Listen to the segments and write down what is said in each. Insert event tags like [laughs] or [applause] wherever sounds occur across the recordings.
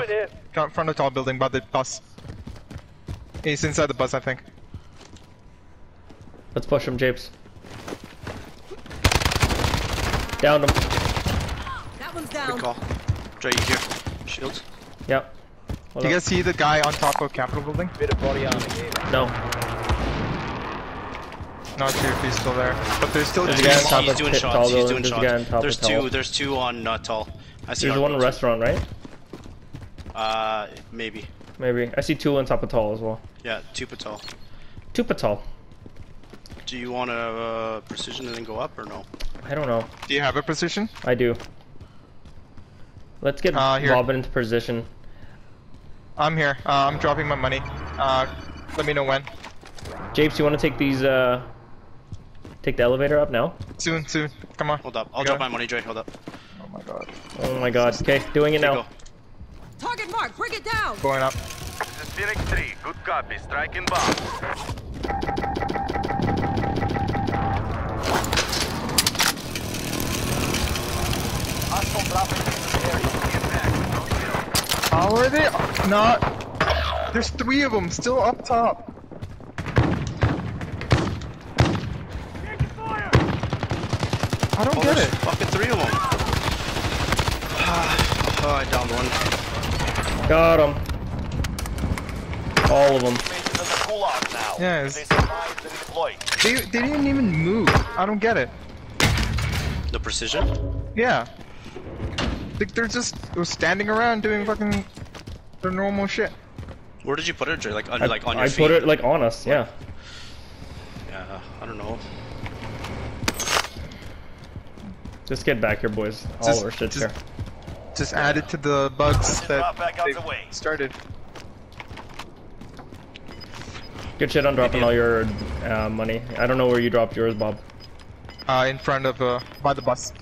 Movement here. in front of tall building by the bus. He's inside the bus, I think. Let's push him, Japes. Downed him. That one's Good down. call. Dre, you here? Shields. Yep. Hold Do you up. guys see the guy on top of Capitol building? Bit of body armor here. No. Not sure if he's still there, but there's still There's two. guy on top He's of doing pit shots. tall He's doing There's on shots. top There's of tall. two. There's two on uh, tall. I see. There's one restaurant, right? Uh, maybe. Maybe. I see two on top of tall as well. Yeah, two patrol. Two tall. Do you want to uh, precision and then go up or no? I don't know. Do you have a position? I do. Let's get Uh, here. Robin into position. I'm here. Uh, I'm dropping my money. Uh, let me know when. Japes, you want to take these, uh... Take the elevator up now? Soon, soon. Come on. Hold up. I'll I drop got my money, Dre. Hold up. Oh my god. Oh my god. Okay, doing it Here you now. Go. Target mark. Bring it down. Going up. This is Phoenix 3. Good copy. Striking bomb. Hostile dropping into the area. Get back. How are they not? There's three of them still up top. I don't Oh, get it. fucking three of them. [sighs] oh, I downed one. Got him. All of them. Teammates in the gulag now. Yeah, If it's- they they deploy. They, they didn't even move. I don't get it. The precision? Yeah. Like they're just they're standing around doing fucking their normal shit. Where did you put it, Dre? Like under, I, like on your I feet? put it like on us, yeah. Yeah, I don't know. Just get back here, boys. All Just- our shit's just- here. Just added to the bugs that drop back out they the started. Good shit on dropping all your uh, money. I don't know where you dropped yours, Bob. Uh, in front of uh, by the bus.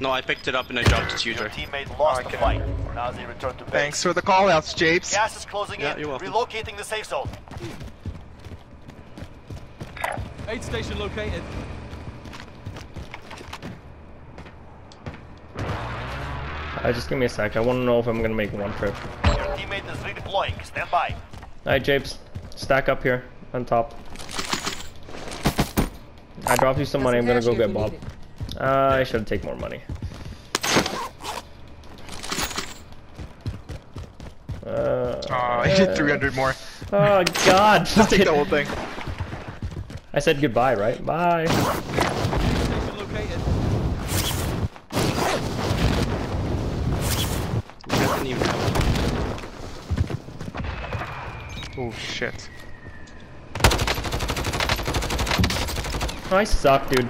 No, I picked it up and I dropped it to you, Your teammate lost I the fight. Now they return to base. Thanks for the call outs, Japes. Gas is closing Yeah, in. you're welcome. Relocating the safe zone. Aid station located. Uh, just give me a sec. I want to know if I'm gonna make one trip. Your teammate is redeploying. Stand by. Alright, Japes. Stack up here on top. I dropped you some money. I'm gonna go get Bob. Uh, I should take more money. Uh, Aw, I did 300 more. Oh God! [laughs] Just take the whole thing. I said goodbye, right? Bye. Oh shit. I suck, dude.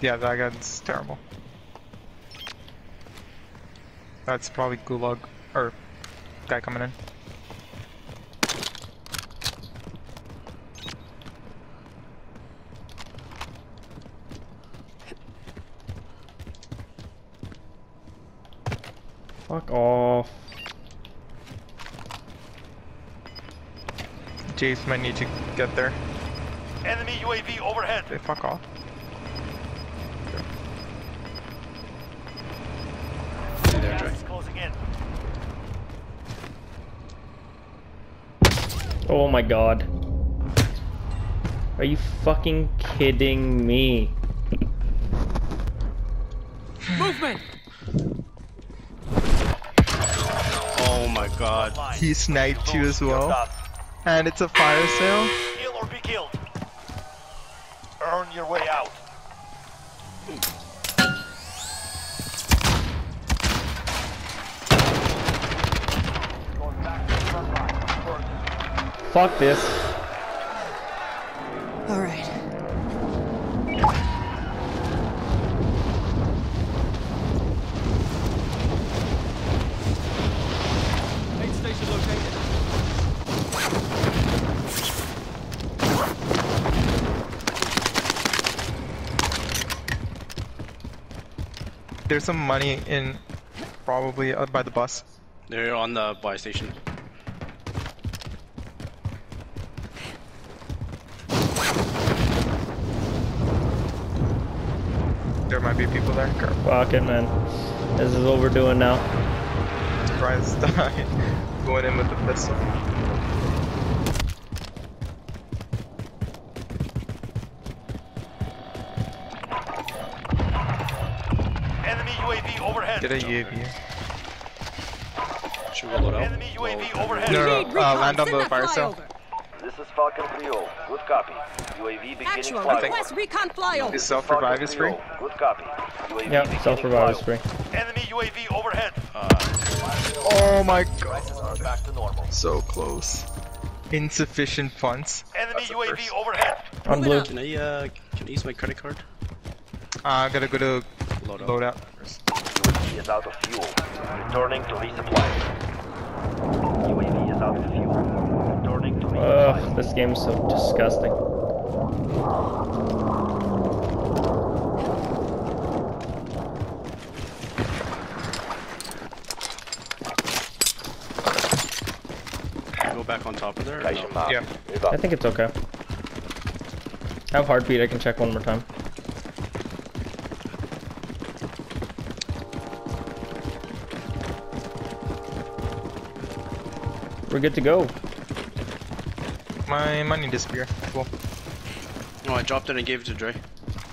Yeah, that guy's terrible. That's probably Gulag or guy coming in. Fuck off. Jace might need to get there. Enemy UAV overhead. They fuck off. it there, Gas closing in. Oh my god. Are you fucking kidding me? Movement. Oh my god. He sniped you as you're well. Done. And it's a fire sale. Kill or be killed. Earn your way out. Going back to the front line. Burn. Fuck this. There's some money in probably uh, by the bus. They're on the buy station. There might be people there. Careful. Fuck it, man. This is what we're doing now. guys [laughs] died. Going in with the pistol. Enemy UAV overhead. Get a UAV. Should we load up? Enemy UAV overhead. No, no, uh, land on Send the fire sale. This is Falcon 3 Good copy. UAV beginning Actual, flyover. request recon flyover. Is self-revive is free? Good copy. UAV Yep, self-revive is flyover. free. Enemy UAV overhead. Oh my god. Back to normal. So close. Insufficient funds. Enemy UAV first. overhead. On blue. Can I uh can I use my credit card? Uh, I gotta go to Load up. loadout first. UAV is out of fuel. Returning to resupply. UAV is out of fuel. Returning to resupply. Ugh, this game's so disgusting. Go back on top of there. no? Yeah. I think it's okay. I have heartbeat, I can check one more time. We're good to go. My money disappeared. Cool. No, I dropped it and gave it to Dre.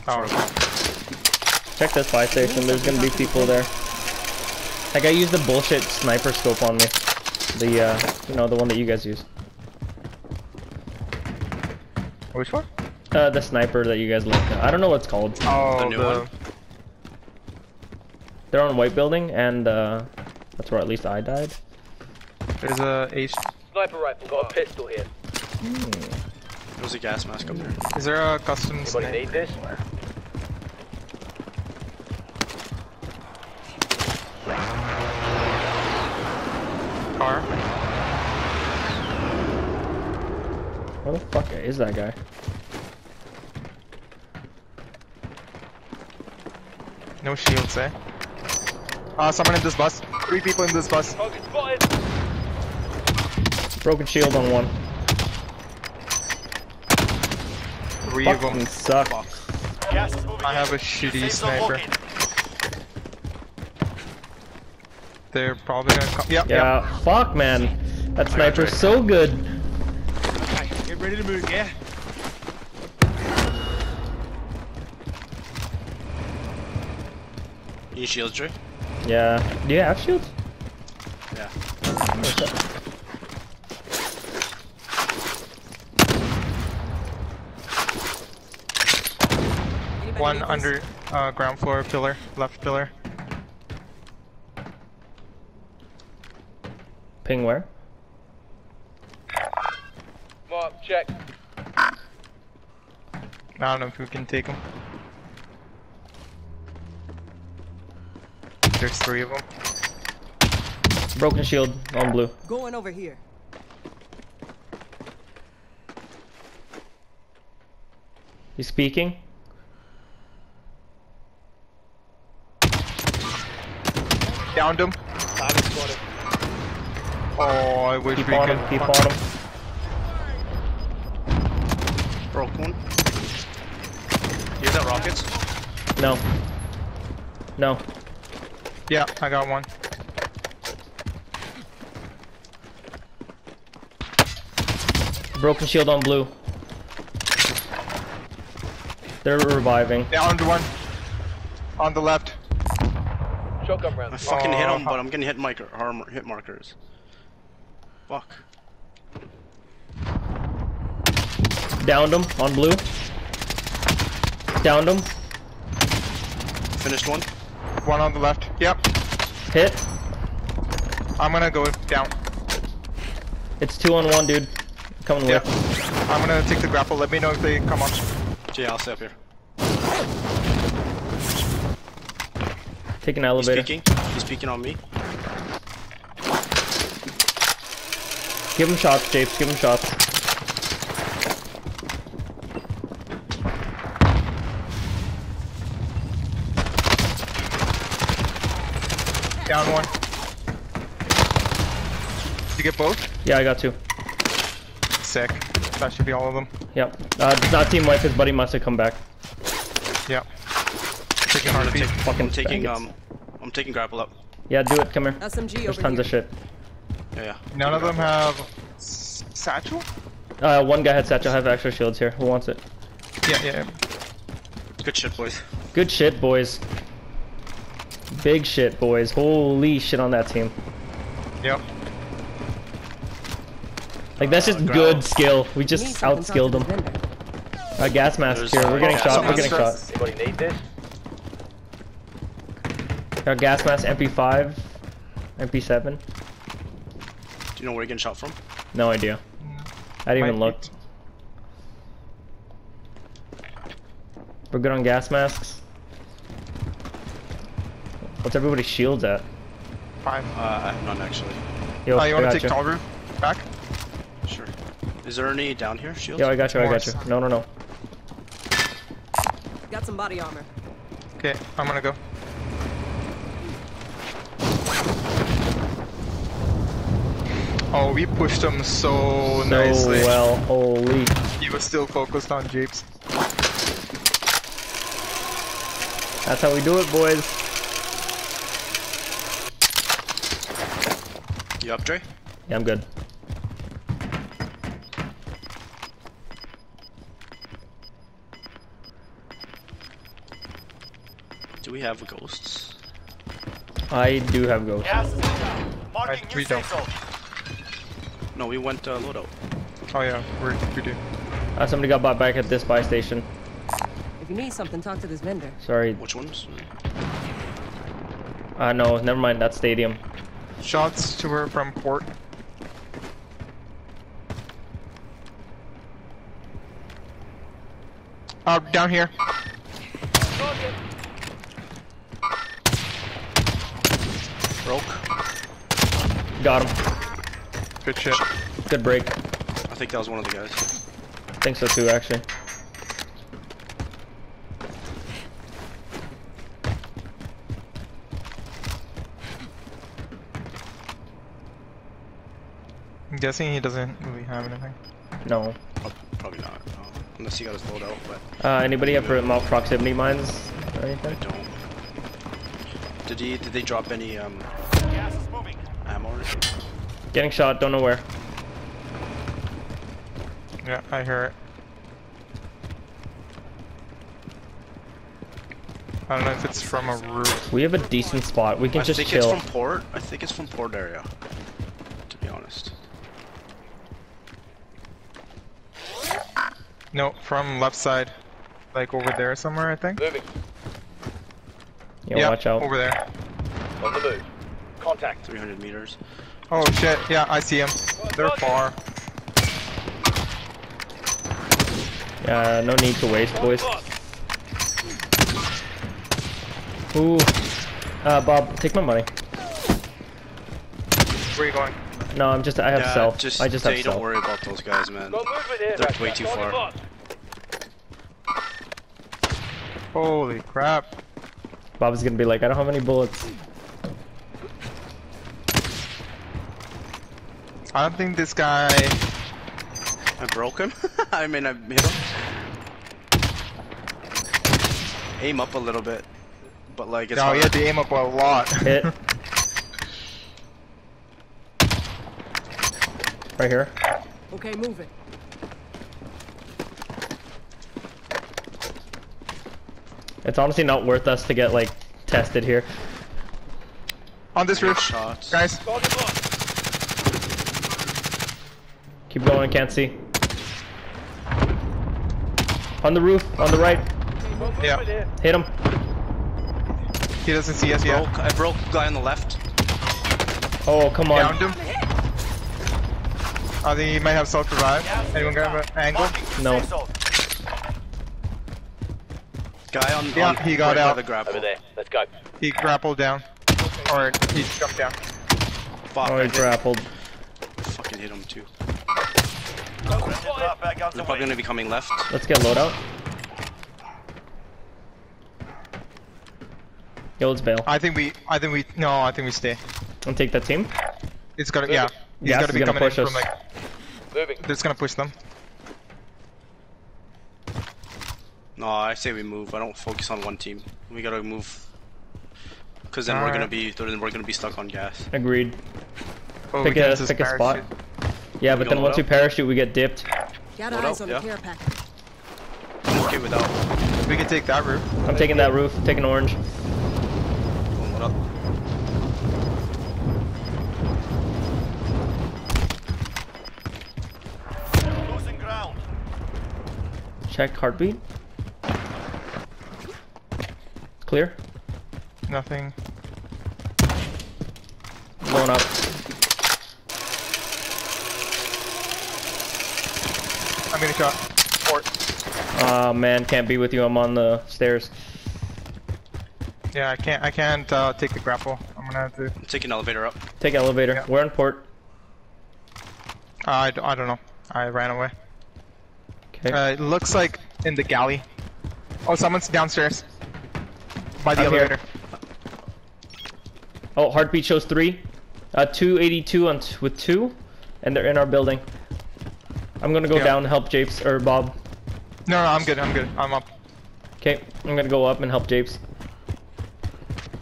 Oh, Check this fire station, there's gonna be people there. Like I used the bullshit sniper scope on me. The uh you know, the one that you guys use. which one? Uh the sniper that you guys look I don't know what it's called. Oh, The new one? They're on white building and uh that's where at least I died. There's a H. Sniper rifle. Got a pistol here. There's a gas mask up there. Is there a custom Anybody snipe? need this? car? Where the fuck is that guy? No shields, eh? Uh, someone in this bus. Three people in this bus. Target spotted. Broken shield on one. Three of them. suck. Gas is I have a shitty sniper. They're probably gonna come. Yep, Yeah, yep. fuck man. That sniper's so good. Okay, get ready to move, yeah? You need shields, Dre? Yeah. Do you have shields? One under uh, ground floor pillar, left pillar. Ping where? Mark, check. I don't know if we can take them. There's three of them. Broken shield on blue. Going over here. He's speaking. Downed him. Oh, I wish Keep we on could. keep on him. Broke one. You hear that rockets? No. No. Yeah, I got one. Broken shield on blue. They're reviving. Downed one. On the left. Shotgun I round. fucking hit him, Oh. but I'm oh. getting hit marker, harm, hit markers. Fuck. Downed him on blue. Downed him. Finished one. One on the left. Yep. Hit. I'm gonna go down. It's two on one, dude. Coming Yep. with. I'm gonna take the grapple. Let me know if they come up. Jay, I'll stay up here. Take an He's elevator. peeking. He's peeking on me. Give him shots, Japes. Give him shots. Down one. Did you get both? Yeah, I got two. Sick. That should be all of them. Yep. Uh, not team wife. His buddy must have come back. Yep. Taking I'm, take, Fucking I'm taking um, I'm taking grapple up. Yeah, do it. Come here. SMG There's over tons here. of shit. Yeah, yeah. None of them have satchel. Uh, one guy had satchel. I have extra shields here. Who wants it? Yeah, yeah. Good shit, boys. Good shit, boys. Big shit, boys. Holy shit on that team. Yep. Like that's just Uh, good skill. We just something, talk to outskilled them. vendor. Uh, gas mask There's, here. We're getting gas shot. We're getting shot. Anybody need this? Got gas mask MP5, MP7. Do you know where you're getting shot from? No idea. I didn't even look. We're good on gas masks. What's everybody's shields at? Five. Uh, I have none actually. Yo, Oh, you I wanna take tall roof back? Sure. Is there any down here? Shields? Yo, I got you. I got you. Morse. No, no, no. Got some body armor. Okay, I'm gonna go. Oh, we pushed him so, So nicely. well. Holy. He was still focused on Japes. That's how we do it, boys. You up, Dre? Yeah, I'm good. Do we have ghosts? I do have ghosts. Gas is. Marking Alright, new we don't. Zone. No, we went uh, loadout. Oh yeah, we're, we do. Uh, somebody got bought back at this buy station. If you need something, talk to this vendor. Sorry. Which ones? Uh, no, never mind. That stadium. Shots to her from port. Uh, down here. Broke. Got him. Good shit. Good break. I think that was one of the guys. I think so too, actually. I'm guessing he doesn't really have anything. No. Prob- Probably not. No. Unless he got his loadout, but Uh, anybody have pro- mouth proximity mines or anything? I anything? don't. Did he? Did they drop any um Gas is moving. ammo? Or anything? Getting shot. Don't know where. Yeah, I hear it. I don't know if it's from a roof. We have a decent spot. We can I just think chill. it's from port. I think it's from port area. To be honest. No, from left side. Like over there somewhere, I think. Moving. Yeah, watch out. over there. On the move. Contact. 300 meters. Oh shit, yeah, I see him. They're far. Yeah, no need to waste, boys. Ooh. Uh, Bob, take my money. Where are you going? No, I'm just. I have yeah, self. just I just stay, have don't worry about those guys, man. Got movement here. They're way too far. Holy crap. Bob's gonna be like, I don't have any bullets. I don't think this guy. I broke him. [laughs] I mean, I hit him. Aim up a little bit, but like it's No, hard. he had to aim up a lot. [laughs] Hit. right here. Okay, move it. It's honestly not worth us to get like tested here. On this roof, shots. guys. Keep going. Can't see. On the roof. On the right. Yeah, Hit him. he doesn't see us yet. I broke guy on the left. Oh, come on. Downed him. I think he might have self-revive. Anyone got an angle? No. Guy on. Yeah, on he got right by out. the grapple. Over there. Let's go. He grappled down. Or he jumped down. Fuck, Oh, I he hit- grappled. Fucking hit him too. Friendly drop back out They're probably gonna be coming left. Let's get loadout. Yo, let's bail. I think we, I think we, no, I think we stay. And take that team. It's gotta, yeah. He's Gas gotta be gonna coming in push from us. like, Moving. it's gonna push them. No, I say we move. I don't focus on one team. We gotta move. Because then we're gonna Alright. be then we're gonna be stuck on gas. Agreed. Oh, Pick a pick a spot. parachute. Yeah, but then going once we parachute, we get dipped. Got Load eyes up, on yeah. the care pack. I'm okay without We can take that roof. I'm taking that roof. Taking orange. going up. Losing ground. Check heartbeat. Clear. Nothing. Going up. I'm getting shot. Port. Ah man, can't be with you. I'm on the stairs. Yeah, I can't. I can't uh, take the grapple. I'm gonna have to. Uh, I'm taking elevator up. Take elevator. Yeah. We're in port. I, d- I don't know. I ran away. Okay. Uh, it looks like in the galley. Oh, someone's downstairs. By the I'm here. elevator. oh, heartbeat shows three. Uh, 282 on t with two, and they're in our building. I'm gonna go Yeah. down and help Japes or Bob. No, no, I'm good. I'm good. I'm up. Okay, I'm gonna go up and help Japes.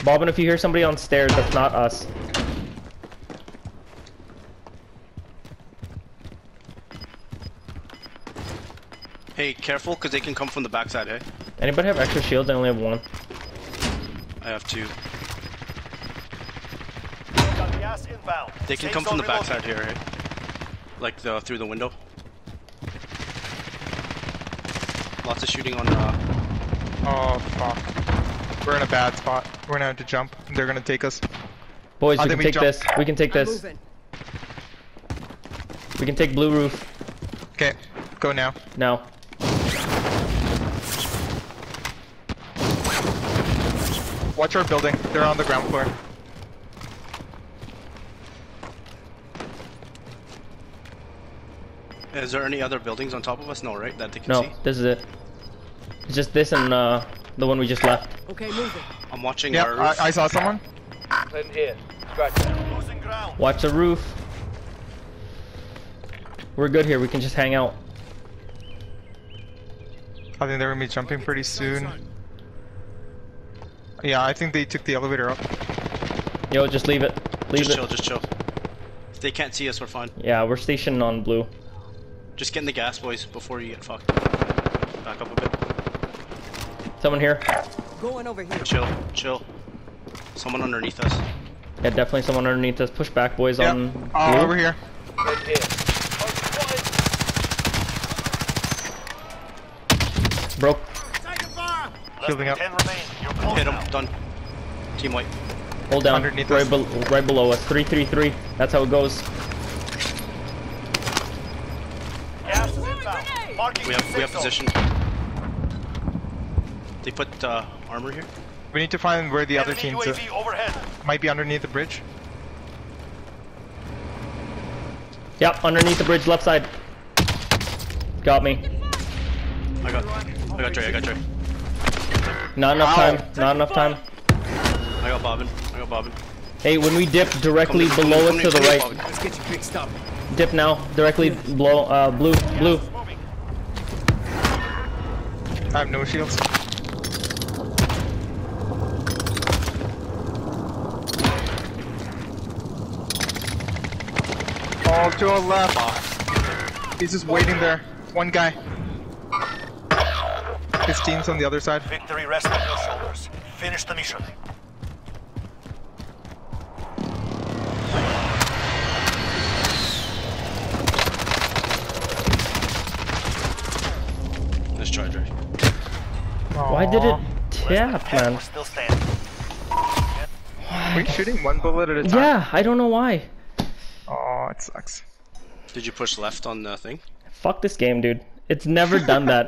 Bob, and if you hear somebody on stairs, that's not us. Hey, careful, because they can come from the backside. Hey, Anybody have extra shields? I only have one. I have two. Got gas inbound. They can Safe come from the reloaded. backside here. Hey, like the through the window. Lots of shooting on. Uh, Oh fuck. We're in a bad spot. We're gonna have to jump. They're gonna take us. Boys, I we can we take jump- this. We can take I'm this. moving. We can take blue roof Okay, go now. now. Watch our building. They're on the ground floor. Is there any other buildings on top of us? No, right? That they can No, see. this is it. It's just this and uh, the one we just left. Okay, moving. I'm watching Yeah, our I, roof. I saw someone. Send here. Scratch. Losing ground. Watch the roof. We're good here. We can just hang out. I think they're gonna be jumping pretty soon. Yeah, I think they took the elevator up. Yo, just leave it. Leave just it. chill, just chill. If they can't see us, we're fine. Yeah, we're stationed on blue. Just get in the gas, boys, before you get fucked. Back up a bit. Someone here. Going over here. Chill, chill. Someone underneath us. Yeah, definitely someone underneath us. Push back, boys. Yeah, On blue. uh, over here. Send here. Broke. Less Building up. 10 remain. You're Hit now. him, done. Team white. Hold down. Underneath right, us. bel right below us. Three, three, three. That's how it goes. Gas is inbound. Marking We have we have position. They put uh, armor here. We need to find where the other Enemy teams are. Overhead. Might be underneath the bridge. Yep, underneath the bridge, left side. Got me. I got I got Dre, I got Dre. Not enough Ow. time. Not enough time. I got Bobbin. I got Bobbin. Hey, when we dip directly Come below come us to the come right. Let's get you fixed up. Dip now. Directly below. Uh, blue. Blue. I have no shields. Oh, to our left. He's just waiting there. One guy. His team's on the other side. Victory rests on your shoulders. Finish the mission. Let's try Dre. Why did it Aw. tap, Head man? was still standing. Are you shooting one bullet at a time? Yeah, I don't know why. Oh, it sucks. Did you push left on the thing? Fuck this game, dude. It's never done that.